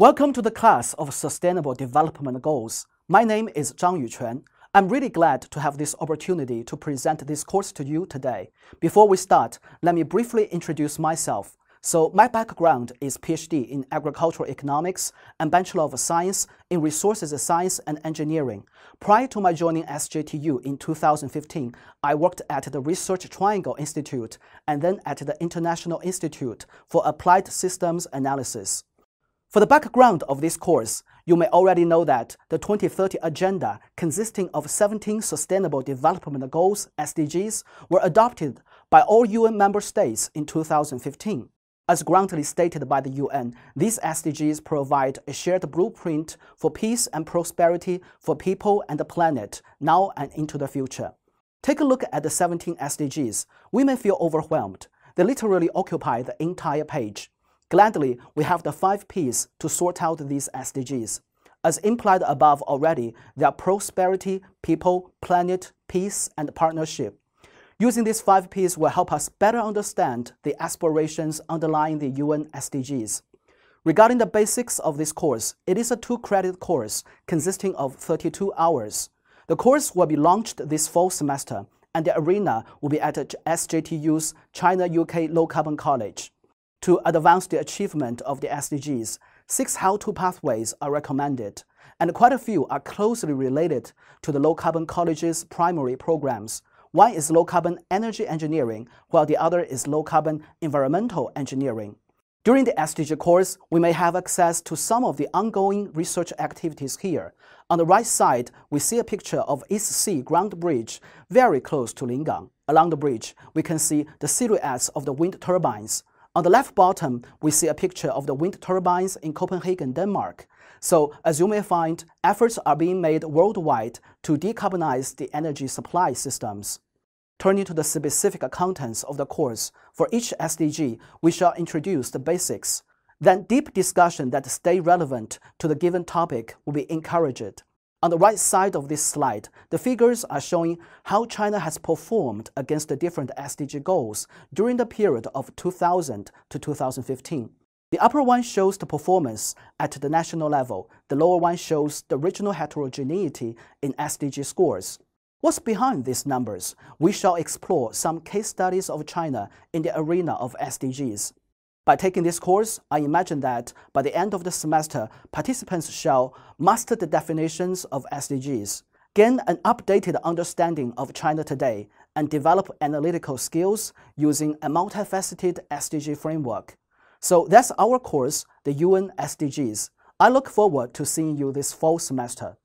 Welcome to the class of Sustainable Development Goals. My name is Zhang Yuquan. I'm really glad to have this opportunity to present this course to you today. Before we start, let me briefly introduce myself. So my background is PhD in agricultural economics and Bachelor of Science in Resources Science and Engineering. Prior to my joining SJTU in 2015, I worked at the Research Triangle Institute and then at the International Institute for Applied Systems Analysis. For the background of this course, you may already know that the 2030 Agenda, consisting of 17 Sustainable Development Goals, SDGs, were adopted by all UN member states in 2015. As grantly stated by the UN, these SDGs provide a shared blueprint for peace and prosperity for people and the planet now and into the future. Take a look at the 17 SDGs. We may feel overwhelmed. They literally occupy the entire page. Gladly, we have the five Ps to sort out these SDGs. As implied above already, they are prosperity, people, planet, peace, and partnership. Using these five Ps will help us better understand the aspirations underlying the UN SDGs. Regarding the basics of this course, it is a two-credit course consisting of 32 hours. The course will be launched this fall semester, and the arena will be at SJTU's China-UK Low Carbon College. To advance the achievement of the SDGs, six how-to pathways are recommended, and quite a few are closely related to the Low Carbon College's primary programs. One is low carbon energy engineering, while the other is low carbon environmental engineering. During the SDG course, we may have access to some of the ongoing research activities here. On the right side, we see a picture of East Sea Grand Bridge very close to Lingang. Along the bridge, we can see the silhouettes of the wind turbines. On the left bottom, we see a picture of the wind turbines in Copenhagen, Denmark. So, as you may find, efforts are being made worldwide to decarbonize the energy supply systems. Turning to the specific contents of the course, for each SDG, we shall introduce the basics. Then deep discussion that stay relevant to the given topic will be encouraged. On the right side of this slide, the figures are showing how China has performed against the different SDG goals during the period of 2000 to 2015. The upper one shows the performance at the national level. The lower one shows the regional heterogeneity in SDG scores. What's behind these numbers? We shall explore some case studies of China in the arena of SDGs. By taking this course, I imagine that by the end of the semester, participants shall master the definitions of SDGs, gain an updated understanding of China today, and develop analytical skills using a multifaceted SDG framework. So that's our course, the UN SDGs. I look forward to seeing you this fall semester.